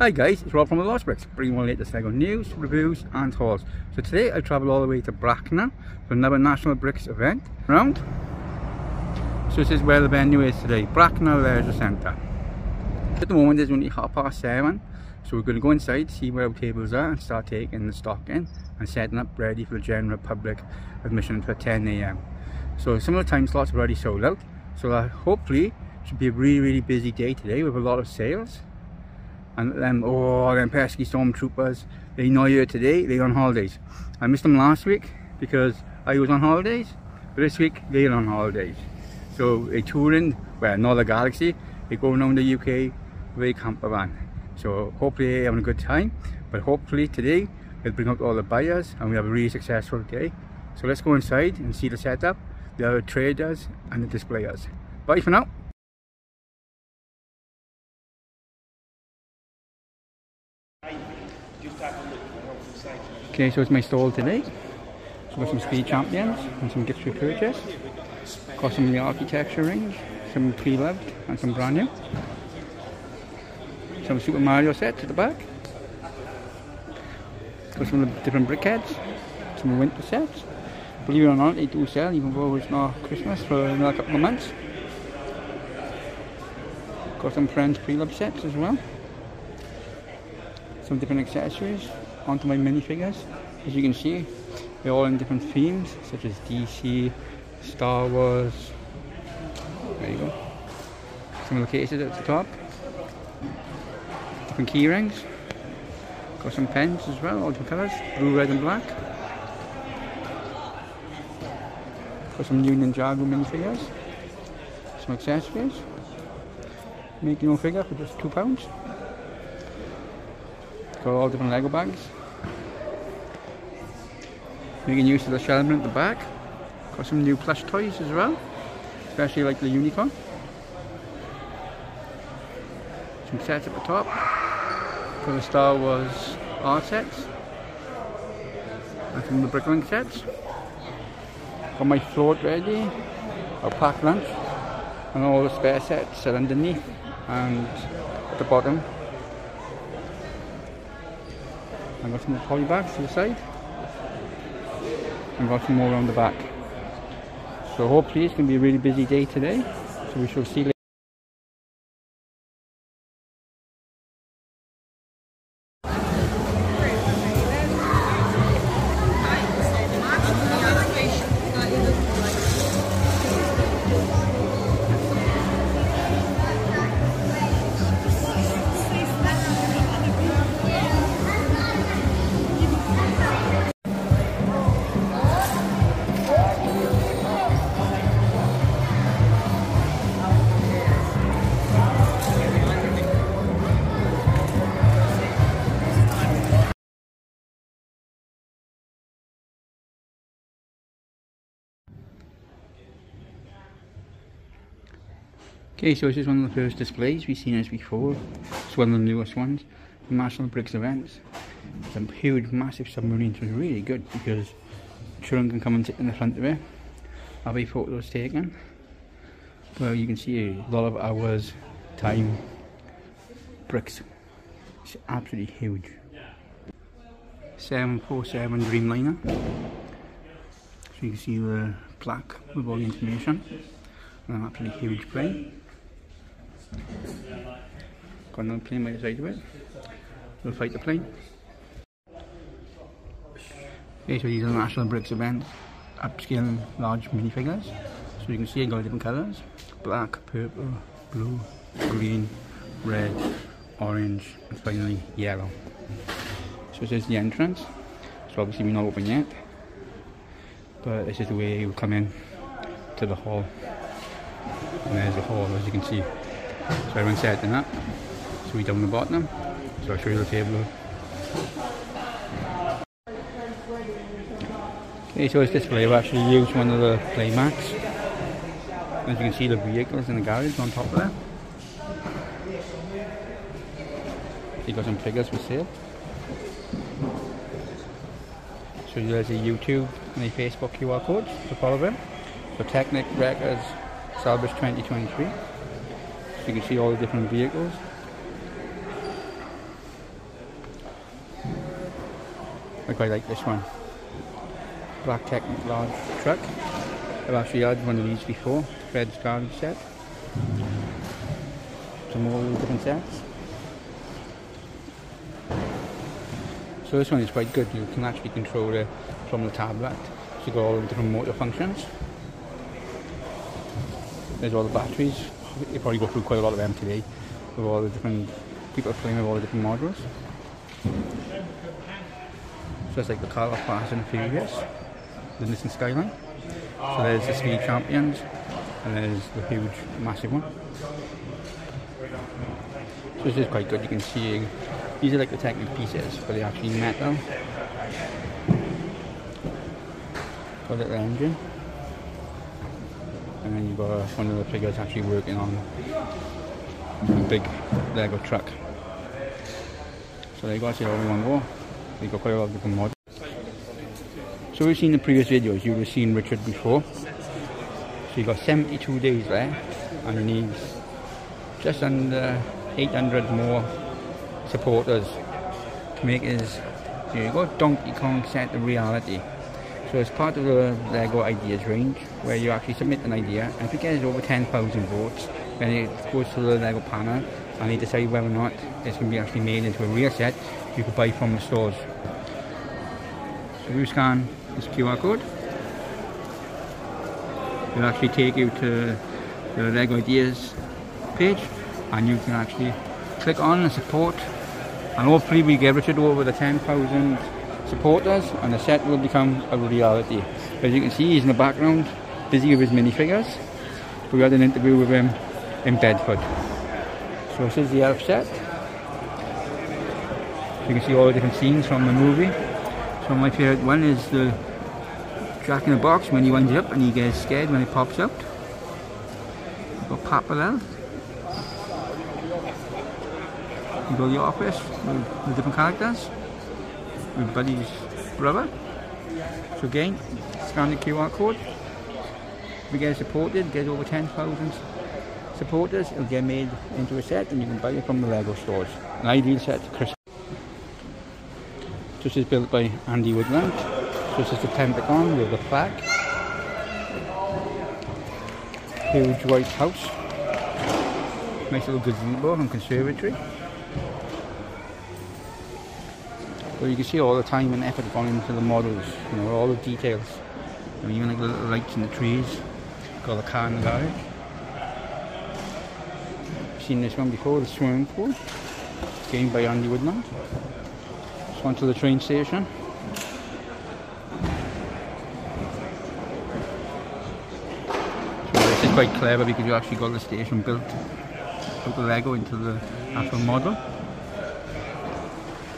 Hi guys, it's Rob from the Lost Bricks, bringing you the latest LEGO news, reviews and hauls. So today I travel all the way to Bracknell for another National Bricks event Round. So this is where the venue is today, Bracknell Leisure Centre. At the moment it's only half past seven, so we're going to go inside, see where our tables are and start taking the stock in and setting up ready for the general public admission for 10am. So some of the time slots are already sold out, so hopefully it should be a really really busy day today with a lot of sales and them oh them pesky stormtroopers. They know you today they're on holidays. I missed them last week because I was on holidays but this week they're on holidays. So they're touring well another galaxy. They're going around the UK with a camper van. So hopefully they're having a good time but hopefully today we'll bring out all the buyers and we have a really successful day. So let's go inside and see the setup the traders and the displayers. Bye for now Okay, so it's my stall today. So got some speed champions and some gifts we purchased. Got some of the architecture range, some pre-loved and some brand new. Some Super Mario sets at the back. Got some of the different BrickHeadz, some winter sets. Believe it or not, they do sell even though it's not Christmas for another couple of months. Got some Friends pre-loved sets as well. Some different accessories onto my minifigures. As you can see, they're all in different themes, such as DC, Star Wars. There you go. Some located at the top. Different key rings. Got some pens as well, all different colours, blue, red and black. Got some new Ninjago minifigures. Some accessories. Make your own figure for just two pounds. Got all different Lego bags. Making use of the shelving at the back. Got some new plush toys as well, especially like the unicorn. Some sets at the top for the Star Wars art sets. And some of the Bricklink sets. Got my float ready, our packed lunch, and all the spare sets are underneath and at the bottom. I've got some poly bags to the side and got some more around the back. So hopefully it's going to be a really busy day today. So we shall see later. Okay, so this is one of the first displays we've seen as before. It's one of the newest ones. National Bricks events. Some huge, massive submarines was really good because children can come and sit in the front of it. A photos taken. Well, you can see a lot of hours, time, bricks. It's absolutely huge. 747 Dreamliner. So you can see the plaque with all the information. An absolutely huge plane. Got another plane the side of it. We'll fight the plane. Okay, so these are the National Bricks event, upscaling large minifigures. So you can see I got different colours. Black, purple, blue, green, red, orange, and finally yellow. So this is the entrance. So obviously we're not open yet. But this is the way you come in to the hall. And there's the hall as you can see. So everyone's setting up. So we down the bottom. So I'll show you the table. Okay, so it's display. I've actually used one of the play mats. As you can see the vehicles in the garage on top of that. You got some figures for sale. So there's a YouTube and a Facebook QR code to follow them. So Technic Records Salvage 2023 you can see all the different vehicles. I quite like this one. Black Technic large truck. I've actually had one of these before, Fred's garden set. Some more different sets. So this one is quite good, you can actually control it from the tablet. So you got all the different motor functions. There's all the batteries, you probably go through quite a lot of MTV with all the different people playing with all the different models. So it's like the car of Fast and Furious, the Nissan Skyline. So there's the Speed Champions, and there's the huge, massive one. So this is quite good, you can see these are like the technical pieces, but they're actually metal. Got a little engine. And then you've got one of the figures actually working on a big Lego truck. So there you go, that's it all one go. You've got quite a lot of different. So we've seen the previous videos, you've seen Richard before. So you've got 72 days left and needs just under 800 more supporters to make his there you go Donkey Kong set a reality. So it's part of the LEGO Ideas range where you actually submit an idea and if it gets over 10,000 votes then it goes to the LEGO panel and they decide whether or not it's going to be actually made into a real set you could buy from the stores. So you scan this QR code it'll actually take you to the LEGO Ideas page and you can actually click on the support and hopefully we get Richard over the 10,000 supporters and the set will become a reality. As you can see he's in the background busy with his minifigures. We had an interview with him in Bedford. So this is the elf set. You can see all the different scenes from the movie. So my favourite one is the Jack in the Box when he winds up and he gets scared when it pops out. You've got Papa You go to the office with the different characters with Buddy's brother. So again, scan the QR code. If we get supported, get over 10,000 supporters, it'll get made into a set and you can buy it from the Lego stores. An ideal set for Christmas. This is built by Andy Woodland. This is the Pentagon with the flag. Huge white house. Nice little gazebo and conservatory. But you can see all the time and effort gone into the models, you know, all the details. You know, even like the lights in the trees. Got the car in the garage. Seen this one before, the swimming pool. Game by Andy Woodland. Just went to the train station. So this is quite clever because you actually got the station built, put the Lego into the actual model.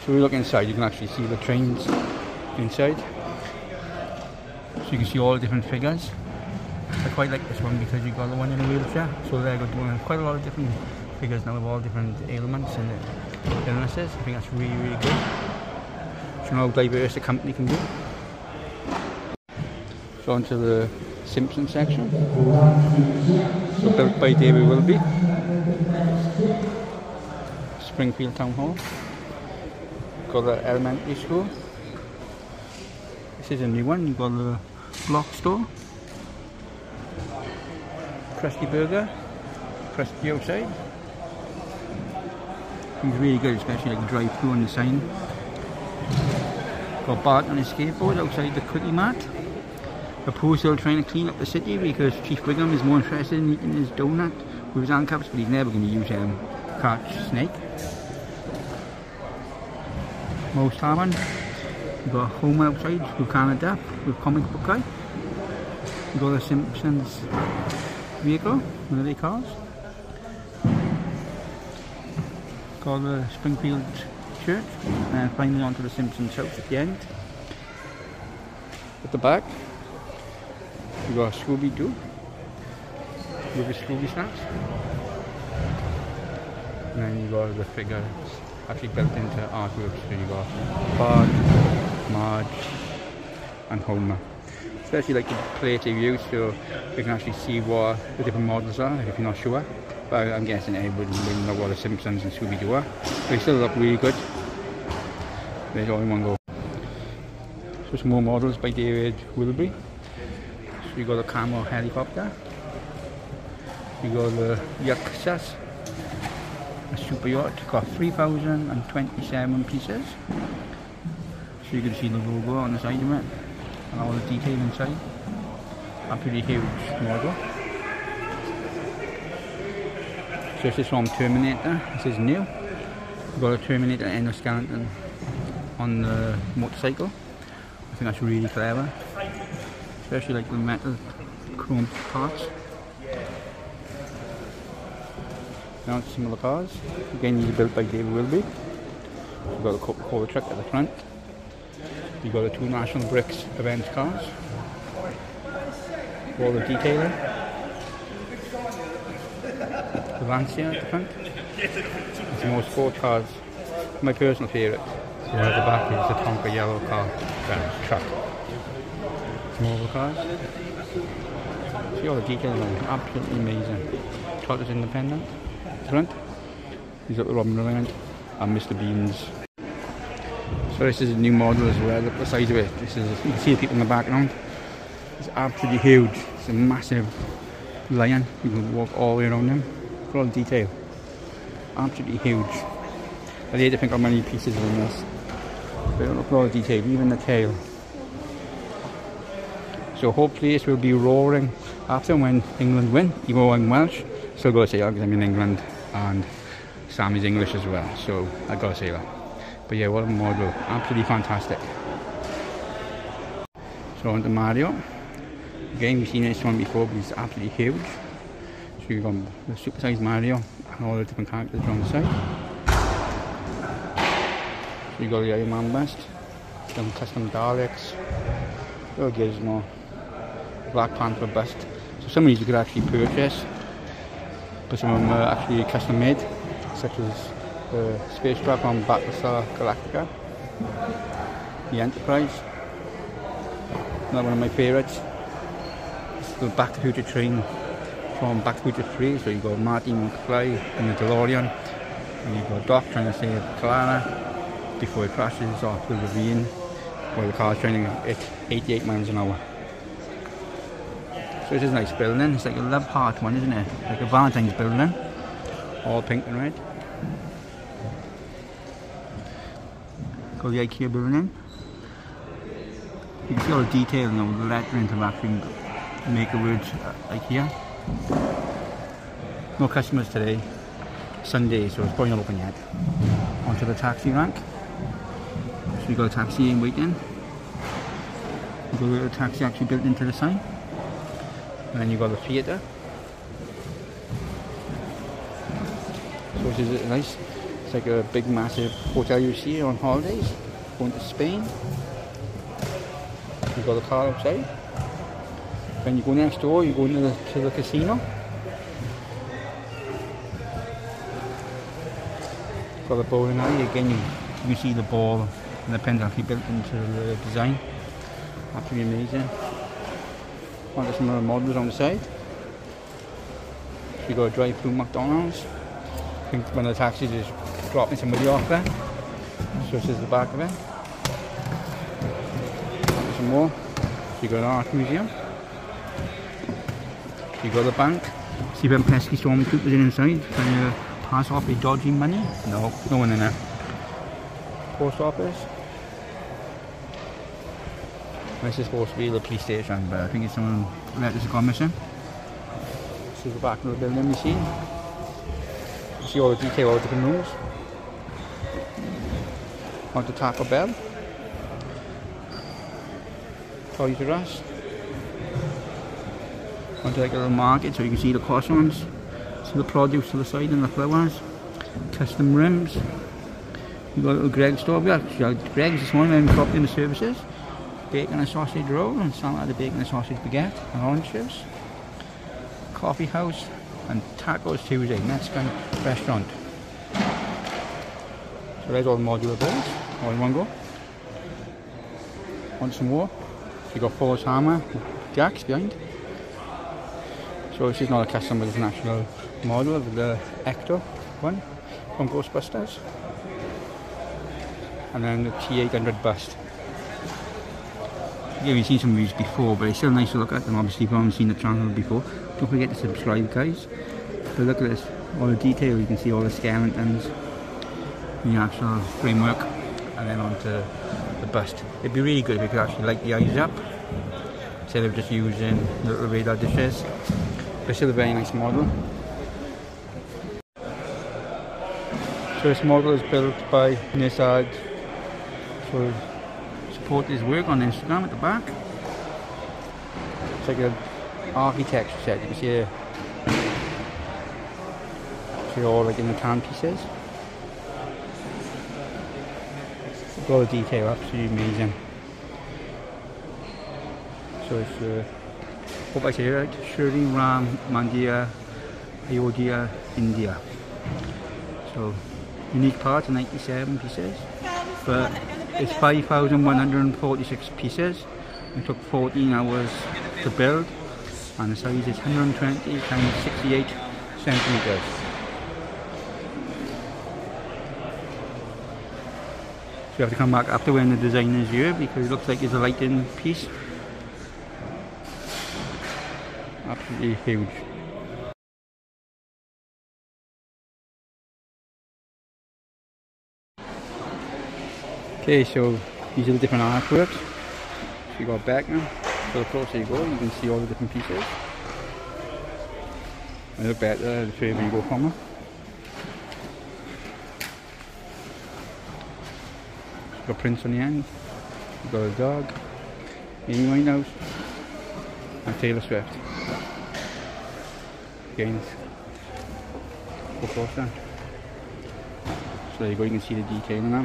So we look inside, you can actually see the trains inside. So you can see all the different figures. I quite like this one because you've got the one in a wheelchair. So they're doing quite a lot of different figures now with all different ailments and illnesses. I think that's really, really good. So how diverse the company can be. So onto the Simpson section. So built by David Wilby. Springfield Town Hall got the elementary school. This is a new one, you've got the block store. Krusty Burger, Krusty outside. He's really good, especially like drive through on the sign. Got Bart on his skateboard outside the Kwik-E-Mart. Opposed still trying to clean up the city because Chief Wiggum is more interested in eating his donut with his handcuffs, but he's never going to use um, catch snake. Moe's Tavern. We've got Home outside with Canada with Comic Book Guy. We've got the Simpsons vehicle, one of their cars. Got the Springfield Church and finally onto the Simpsons house at the end. At the back, we've got Scooby-Doo with the Scooby snacks. And then you got the figures actually built into artworks. So you got Bart, Marge, and Homer. Especially like the plate you use so you can actually see what the different models are if you're not sure. But I'm guessing everybody will know what the Simpsons and Scooby-Doo are. They still look really good. There's in one go. So some more models by David Wilbury. So you got a Camo helicopter. You got the Yaksas, a super yacht, got 3,027 pieces. So you can see the logo on the side of it and all the detail inside. A pretty huge model. So this is from Terminator, this is new. We've got a Terminator endoskeleton on the motorcycle. I think that's really clever. Especially like the metal chrome parts. Now it's similar cars. Again these are built by David Wilbury. We've got a Coca-Cola truck at the front. You've got the two National Bricks event cars. All the detailing. The Lancia at the front. It's more sport cars. My personal favourite. Yeah, at the back is the Tonka yellow car. Uh, truck. Small cars. See all the it. Absolutely amazing. Todd independent. Front. He's got the Robin Williams and Mr. Beans. So this is a new model as well, look at the size of it. This is you can see the people in the background. It's absolutely huge. It's a massive lion. You can walk all the way around him. For all the detail. Absolutely huge. I hate to think how many pieces are in this. But look at all the detail, even the tail. So hopefully this will be roaring after when England win, even though I'm Welsh. Still gotta say that because I'm in England and Sam is English as well. So I gotta say that. But yeah, what a model. Absolutely fantastic. So on to Mario. Again, we've seen this one before, but it's absolutely huge. So you've got the super-sized Mario and all the different characters on the side. So you've got the Iron Man bust, some custom Daleks, little Gizmo, Black Panther bust. So some of these you could actually purchase, some of them are actually custom made, such as the spacecraft from Battlestar Galactica, the Enterprise, another one of my favourites, the Back to Future train from Back to Future 3, so you've got Marty McFly in the DeLorean, and you've got Doc trying to save Clara before it crashes off the ravine, while the car's trying hit 88 miles an hour. So this is a nice building, it's like a love heart one isn't it? Like a Valentine's building, all pink and red. Got the IKEA building. You can see all the detail and all the lettering to make the words uh, IKEA. No customers today. Sunday, so it's probably not open yet. Onto the taxi rank. So you got a taxi in waiting. You got a taxi actually built into the sign. And then you got the theatre. So this is nice. It's like a big massive hotel you see on holidays, going to Spain. You've got the car outside. When you go next door, you go into the, to the casino. Got the bowling alley, again you, you see the ball and the actually built into the design. Absolutely amazing. Got some other models on the side. You got a drive through McDonald's. I think one of the taxis is dropping somebody off there. So this is the back of it. Some more. So you got an art museum. You got the bank. See them pesky stormtroopers inside trying to pass off the dodgy money? No, no one in there. Post office. This is supposed to be the police station, but I think it's someone letters gone missing. This is the back of the building you see. You see all the detail of the different rooms onto Taco Bell. Toys R Us. Onto like a little market so you can see the croissants. See the produce to the side and the flowers. Custom rims. You've got a little Greggs store. We got Greggs this morning and the services. Bacon and sausage roll and some of the bacon and sausage baguette and orange juice. Coffee house and Tacos Tuesday, Mexican restaurant. So there's all the modular builds, all in one go. Want some more? So you got Force Hammer, jacks behind. So this is not a custom with national model of the Ecto one from Ghostbusters. And then the T800 bust. Yeah, we've seen some reviews before, but it's still nice to look at. them. obviously, if you haven't seen the channel before, don't forget to subscribe, guys. But look at this, all the detail. You can see all the skeletons, the actual framework, and then onto the bust. It'd be really good if you could actually light the eyes up instead of just using little radar dishes. But still a very nice model. So this model is built by Nisad. So support his work on Instagram at the back. It's like an architecture set. You can see here. See all like in the can pieces. Got the detail, absolutely amazing. So it's uh, hope I say it right. Shri Ram Mandir Ayodhya India. So unique parts 97 pieces but it's 5,146 pieces. It took 14 hours to build and the size is 120 times 68 centimeters. So you have to come back after when the design is here because it looks like it's a lighting piece. Absolutely huge Okay, so these are the different artworks. So you got back now. So the closer you go, you can see all the different pieces. A little better the further you go from it. You've got prints on the end. You've got a dog. Amy Winehouse. And Taylor Swift. Again, go closer. So there you go, you can see the detail now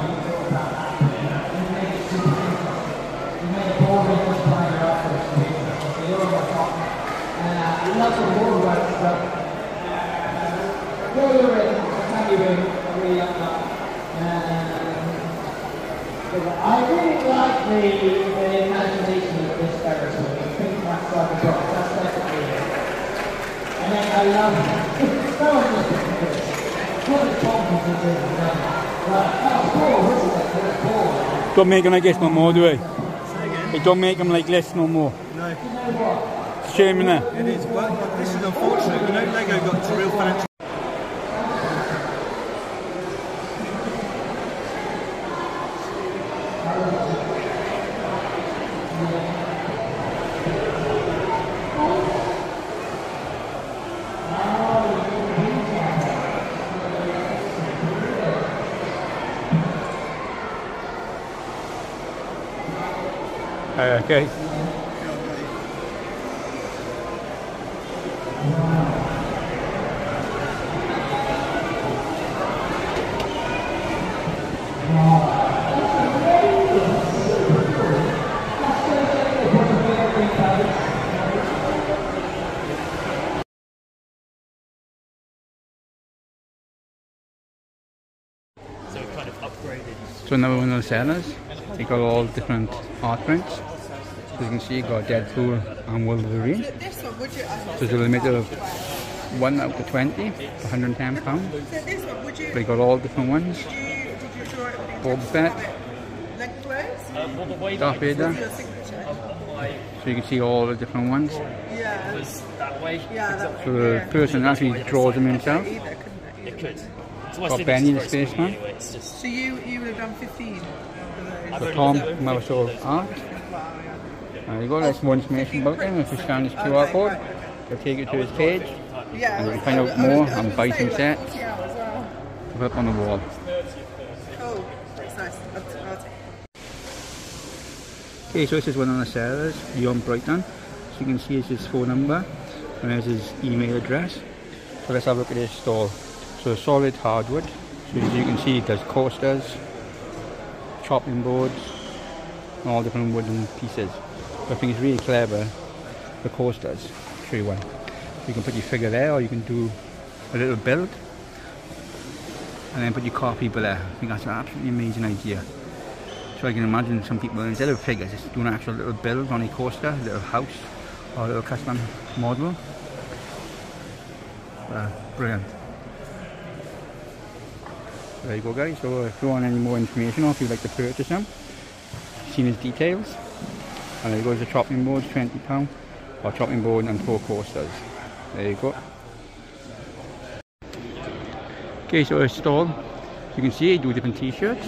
I really like the, the imagination of this character. I think that's like a book. That's definitely it. And then I love it. so much What a confidence it is. Right. Oh, Paul, isn't it? Paul. Don't make him like this no more, do we? Hey, don't make him like this no more. No. You know what? It's shame, innit? It is, but this is unfortunate. You know, Lego got into real financial. Okay. So it kind of upgraded. So another one of the sellers. They got all different art prints. As you can see, you got Deadpool and Wolverine. So it's a limit of 1 out of 20 for 110 pounds. They got all different ones. Boba Fett, well, the way Darth Vader. So you can see all the different ones. way, So the person actually draws them himself. it could. So Got Benny the spaceman. similar Anyway. It's just, So you you would have done 15 of those? I've So Tom done- Art. Uh, there you go, there's more information about them. If you scan this QR code, it'll take you to his page. Yeah. And you can find out more I was and gonna buy say, some sets. 40 hours, wow. up on the wall. Oh, that's nice. Okay, so this is one of the sellers, John Brighton. So you can see it's his phone number and there's his email address. So let's have a look at his stall. So solid hardwood. So as you can see it does coasters, chopping boards, all different wooden pieces. I think it's really clever, the coasters. Show you one. You can put your figure there or you can do a little build and then put your car people there. I think that's an absolutely amazing idea. So I can imagine some people instead of figures just do an actual little build on a coaster, a little house or a little custom model. Uh, brilliant. There you go guys, so if you want any more information or if you'd like to purchase them, seen his details. And there you go, the chopping board, £20 or chopping board and four coasters. There you go. Okay, so a stall. You can see I do different t-shirts.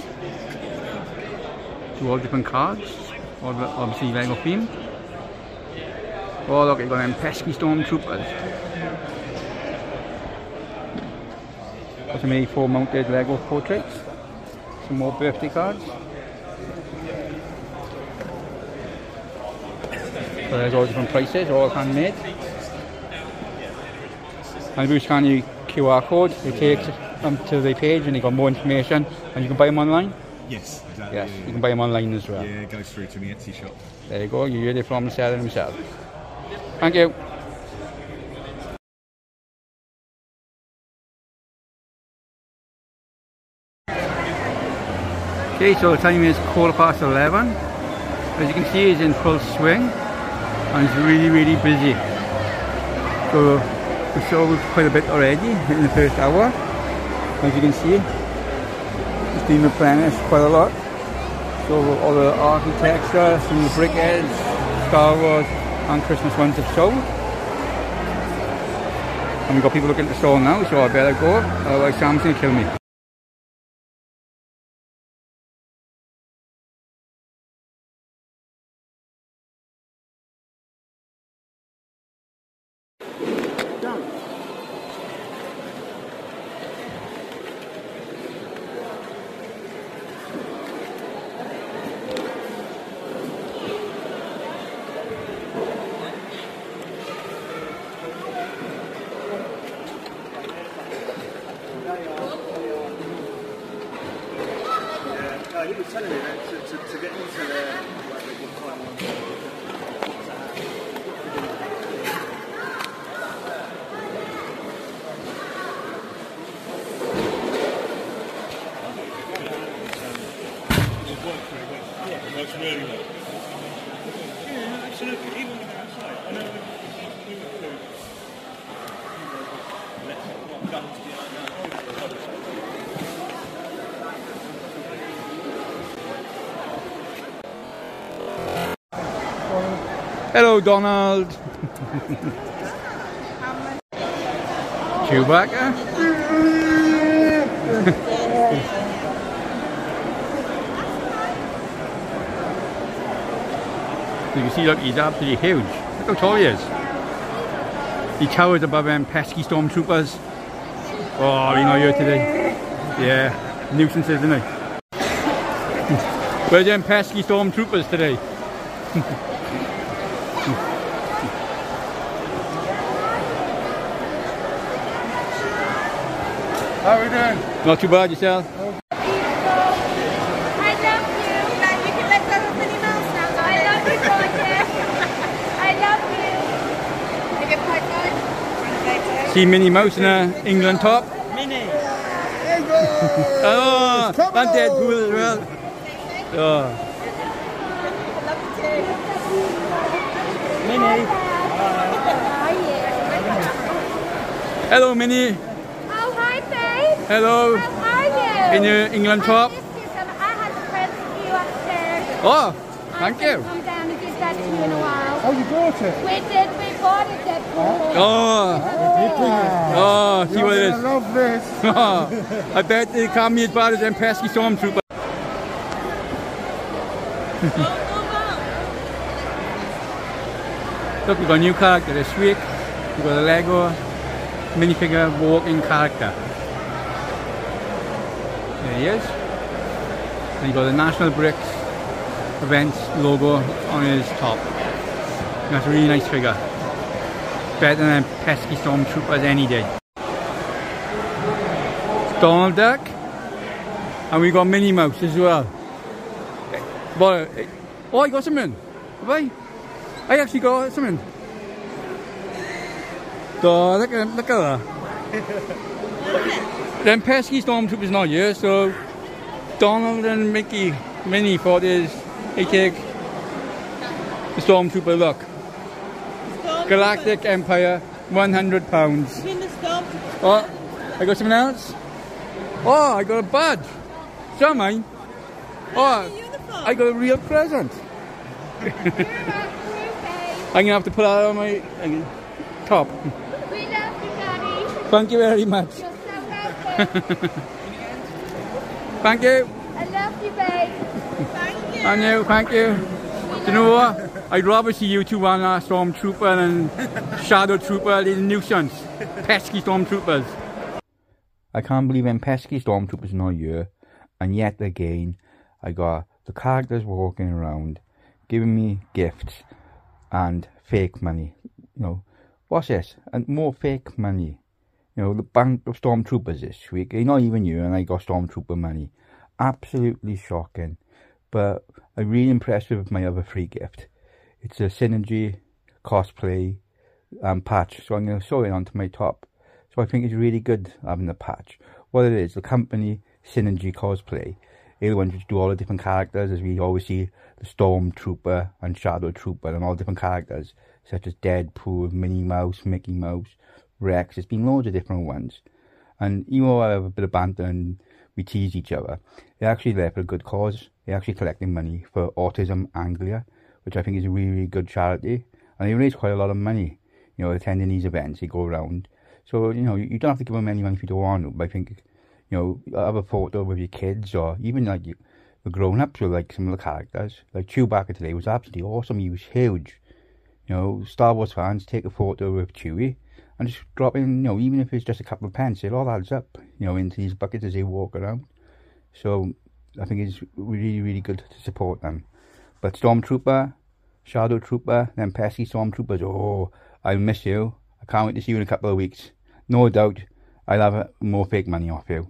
Do all different cards. All the, obviously Lego theme. Oh look, I got them pesky stormtroopers. Got some A4 mounted Lego portraits. Some more birthday cards. So there's all different prices, all handmade. And if you scan your QR code, it takes them to the page and you've got more information and you can buy them online. Yes, exactly. Yes, you can buy them online as well. yeah, it goes through to the Etsy shop. There you go, you hear it from the seller himself. Thank you. Okay, so the time is quarter past 11. As you can see, it's in full swing and it's really, really busy. So we sold quite a bit already in the first hour. As you can see, it's been replenished quite a lot. So all the architecture, some BrickHeadz, Star Wars and Christmas ones have sold. And we've got people looking at the store now, so I better go, otherwise Sam's gonna kill me. Uh, he was telling me that to, to, to get into the like, the good time one. Yeah, works really well. Yeah, absolutely. Even when they're outside, I know we, we were through. Let's not go to the. Hello, Donald. Chewbacca. you can see, look, he's absolutely huge. Look how tall he is. He towers above them pesky stormtroopers. Oh, you know you today. Yeah, nuisance, isn't he? Where's them pesky stormtroopers today? How are we doing? Not too bad yourself? I love you. Now you can let go of Minnie Mouse now, darling. I love you, gorgeous. I love you. Give it quite good. See Minnie Mouse in a England top? Mini. Oh, and Deadpool as well. Oh. Mini. Hello, Minnie. Oh, hi, babe. Hello. How are you? In your England top? missed you some. I had a present for you upstairs. Oh, thank couldn't you. Come down and give that to you in a while. Oh, you brought it? We did. We bought it. That cool. Oh, oh, see what it is. love this. I bet they can't be as bad as them pesky stormtroopers. Look, we've got a new character this week. We've got a Lego minifigure walking character. There he is. And you've got the National Bricks Events logo on his top. That's a really nice figure. Better than pesky stormtroopers any day. Donald Duck. And we got Minnie Mouse as well. But, oh, I got something. Have I? I actually got something. So look at look at that. Them pesky stormtroopers not here, so Donald and Mickey Minnie thought is they take the stormtrooper look. Galactic Empire, one hundred pounds. In. Oh, I got something else. Oh, I got a badge. Is that mine? Oh, I got a real present. You're a groupie. I'm gonna have to put that on my uh, top. We love you, Daddy. Thank you very much. So. Thank you. I love you, babe. Thank you. And you, thank you. Do you know what? I'd rather see you two on a stormtrooper and shadow trooper than nuisance. Pesky stormtroopers. I can't believe them pesky stormtroopers are not here. And yet again, I got the characters walking around, giving me gifts and fake money. You know, what's this? And more fake money. You know, the bank of stormtroopers this week. They're not even you, and I got stormtrooper money. Absolutely shocking. But I'm really impressed with my other free gift. It's a Synergy cosplay um, patch, so I'm going to sew it onto my top. So I think it's really good having the patch. What it is, the company Synergy Cosplay, they're the ones which do all the different characters, as we always see the Stormtrooper and Shadow Trooper and all different characters, such as Deadpool, Minnie Mouse, Mickey Mouse, Rex. There's been loads of different ones. And even though I have a bit of banter and we tease each other, they're actually there for a good cause. They're actually collecting money for Autism Anglia, which I think is a really, really good charity. And they raise quite a lot of money, you know, attending these events. They go around. So, you know, you don't have to give them any money if you don't want to. But I think, you know, have a photo with your kids or even like the grown ups with like some of the characters. Like Chewbacca today was absolutely awesome. He was huge. You know, Star Wars fans take a photo with Chewie and just drop in, you know, even if it's just a couple of pence, it all adds up, you know, into these buckets as they walk around. So I think it's really, really good to support them. But Stormtrooper, Shadow Trooper, then pesky Stormtroopers, oh, I miss you. I can't wait to see you in a couple of weeks. No doubt I'll have more fake money off you.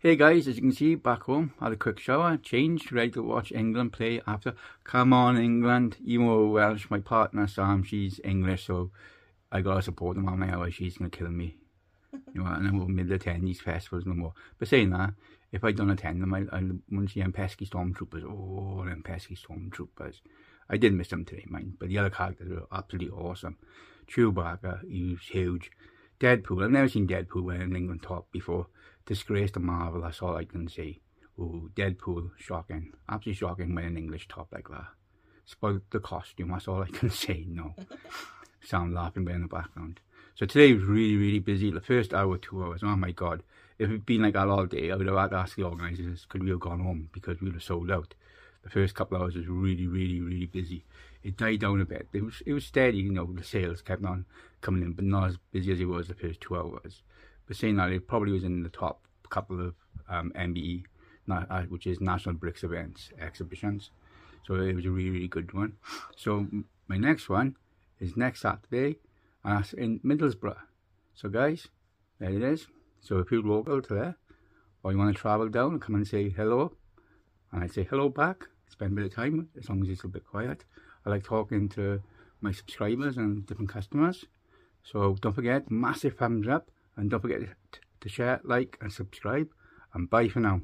Hey guys, as you can see, back home, had a quick shower, changed, ready to watch England play after. Come on, England. Though Welsh, my partner Sam, she's English, so I gotta support them on my hour. She's gonna kill me. You know, and I won't be attend these festivals no more. But saying that, if I don't attend them, I, I won't see them pesky stormtroopers. Oh, them pesky stormtroopers. I did miss them today, mind, but the other characters were absolutely awesome. Chewbacca, he was huge. Deadpool, I've never seen Deadpool wearing an England top before. Disgrace to Marvel, that's all I can say. Oh, Deadpool, shocking. Absolutely shocking wearing an English top like that. Spoiled the costume, that's all I can say, no. Sound laughing in the background. So today was really, really busy. The first hour, two hours, oh my god. If it'd been like that all day, I would have had to ask the organisers, could we have gone home because we were sold out. The first couple of hours was really, really, really busy. It died down a bit. It was, it was steady, you know, the sales kept on coming in, but not as busy as it was the first two hours. But saying that, it probably was in the top couple of um, NBE, uh, which is National Bricks Events exhibitions. So it was a really, really good one. So my next one is next Saturday, and that's in Middlesbrough. So guys, there it is. So if you're local to there, or you want to travel down and come and say hello, and I say hello back, spend a bit of time, as long as it's a bit quiet. I like talking to my subscribers and different customers. So don't forget, massive thumbs up, and don't forget to share, like, and subscribe. And bye for now.